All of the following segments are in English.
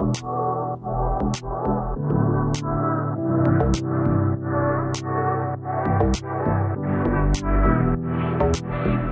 Thank you.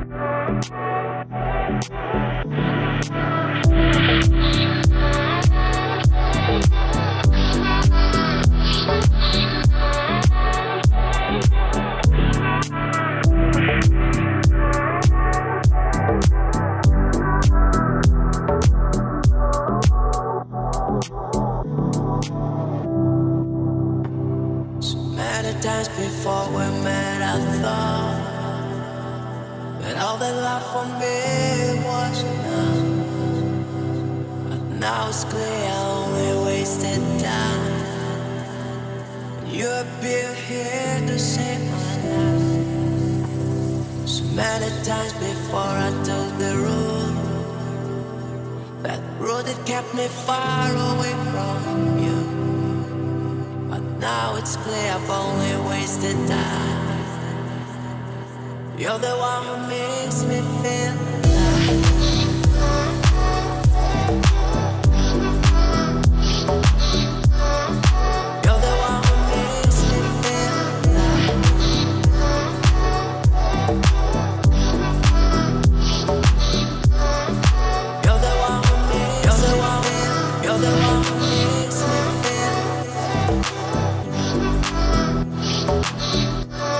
Times before we met, I thought that all that love for me was enough. But now it's clear I only wasted time. You appear here to save my life. So many times before I took the road, that road that kept me far away from you. Now it's clear I've only wasted time. You're the one who makes me feel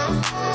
Bye.